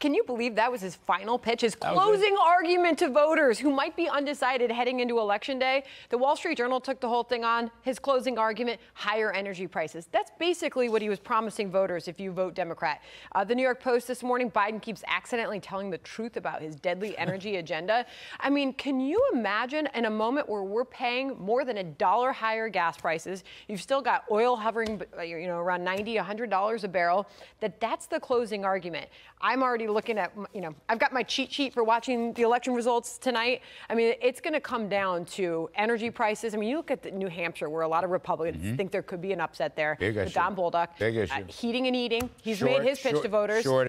Can you believe that was his final pitch, his closing argument to voters who might be undecided heading into election day? The Wall Street Journal took the whole thing on. His closing argument higher energy prices. That's basically what he was promising voters if you vote Democrat. Uh, the New York Post this morning Biden keeps accidentally telling the truth about his deadly energy agenda. I mean, can you imagine in a moment where we're paying more than a dollar higher gas prices, you've still got oil hovering you know, around $90, $100 a barrel, that that's the closing argument. I'm already looking at, you know, I've got my cheat sheet for watching the election results tonight. I mean, it's going to come down to energy prices. I mean, you look at New Hampshire, where a lot of Republicans mm-hmm. think there could be an upset there. Big with issue. Don Bolduc. Big issue. Uh, heating and eating. He's short, made his pitch short, to voters. Short